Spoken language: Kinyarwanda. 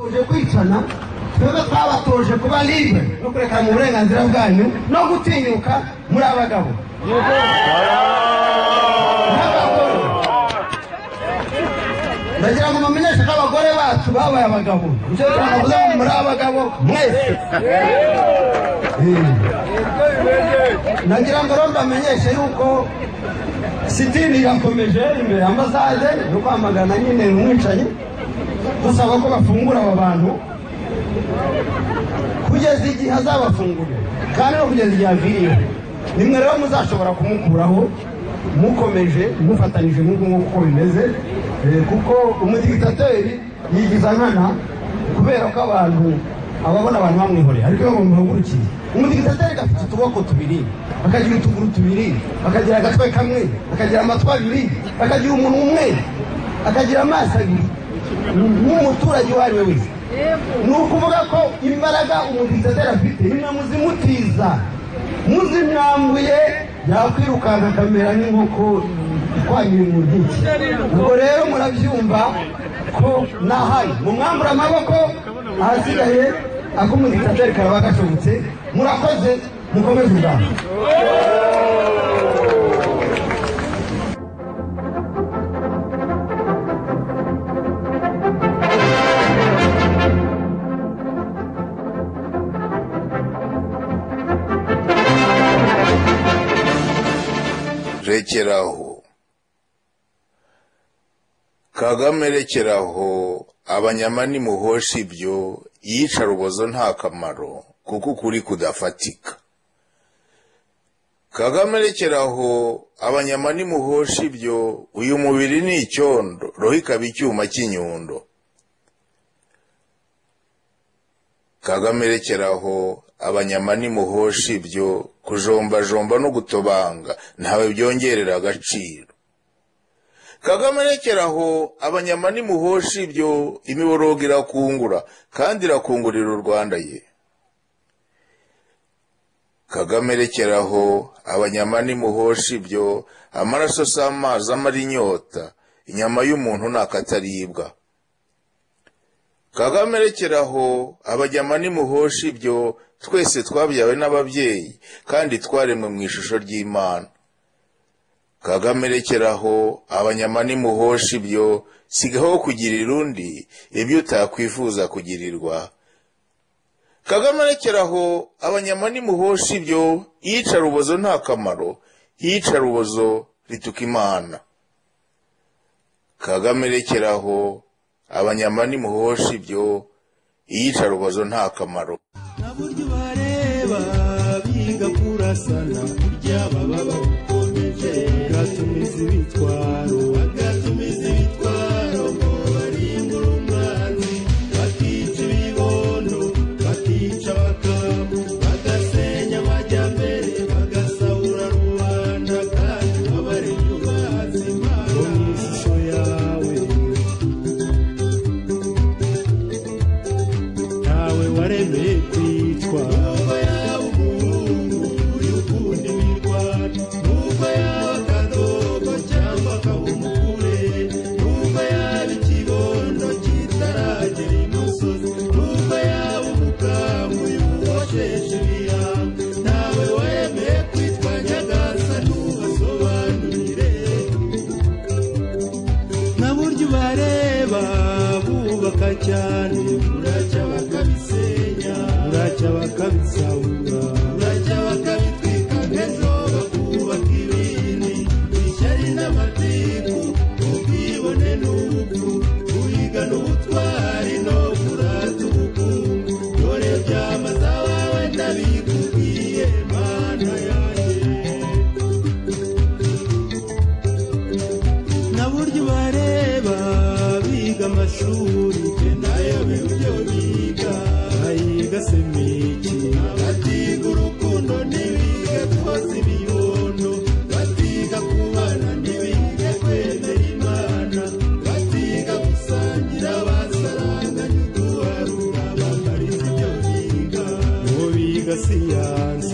tuje kwicana twebwe twabatoje kuba libre no kurekana mu burenganzira bwanyu no gutinyuka muri abagabo. Ndagira ngo mumenyeshe ko abagore bacu babaye abagabo. Nicyo tunavuze ngo muri abagabo mwese. Nagira ngo rero mbamenyeshe yuko sitini irakomeje imbere ambasade no kwamagana nyine umwicanyi dusaba ko bafungura aba bantu. Kugeza igihe azabafungurira kandi no kugeza igihe aviriyeho nimwe rero muzashobora kumukuraho mukomeje mufatanyije nk'uku nguku uko bimeze. Eh, kuko umudigitateri yigiza nkana kubera ko abantu ababona abantu bamwihoreye. Ariko iyo bamuhagurukiye umudigitateri gafite utuboko tubiri. Bakagira utuguru tubiri bakagira agatwe kamwe bakagira amatwi abiri bakagira umunwa umwe akagira amaso abiri. Nk'umuturage uwo ari we wese. Ni ukuvuga ko imbaraga umudigitateri afite imwe muzimutiza. Muzimwambuye yakwirukanka akamera nk'inkoko ikwanyura mu nkiki ubwo rero murabyumva ko nahari. Mumwambura amaboko ahasigaye ak'umudigitateri karaba gashobotse murakoze mukomeze ubwabo rekeraho kagame rekeraho abanyama nimuhosha ibyo yica rubozo nta kamaro kuko ukuri kudafatika. Kagame rekeraho abanyama nimuhosha ibyo uyu mubiri ni icyondo roho ikaba icyuma cy'inyundo. Kagame rekeraho abanyama nimuhosha ibyo kujombajomba no gutobanga. Ntawe byongerera agaciro. Kagame rekeraho abanyama nimuhosha ibyo imiborogo irakungura kandi irakungurira u rwanda ye. Kagame rekeraho abanyama nimuhosha ibyo amaraso si amazi amara inyota inyama y'umuntu ni akataribwa kagame rekeraho abanyama nimuhosha ibyo twese twabyawe n'ababyeyi kandi twaremwe mu ishusho ry'imana. Kagame rekeraho abanyama nimuhosha ibyo sigaho kugirira undi ibyo utakwifuza kugirirwa. Kagame rekeraho abanyama nimuhosha ibyo iyica rubozo nta kamaro iyica rubozo rituka imana. Kagame rekeraho abanyama nimuhosha ibyo iyica rubozo nta kamaro. Nta buryo bareba biga kurasana burya baba babukomeje bagatumiza ibitwaro. Waremeye kwicwa nubwo yaba umuhungu ukunda imirwano nubwo yaba akadogo cyangwa akaba umukure nubwo yaba ikibondo kitaragera imusozi nubwo yaba umukamu yuwasheshe ibirango ntawe waremeye kwitwa nyagasa ntubasobanurire nta buryo bareba bubaka cyane mashuri na yo bibyo biga bayiga semiki batiga urukundo ntibige koza ibibondo batiga kubana ntibige kwemera imana. Batiga gusangira basaranganya uduharura bamariza ibyo biga ngo biga siyansi.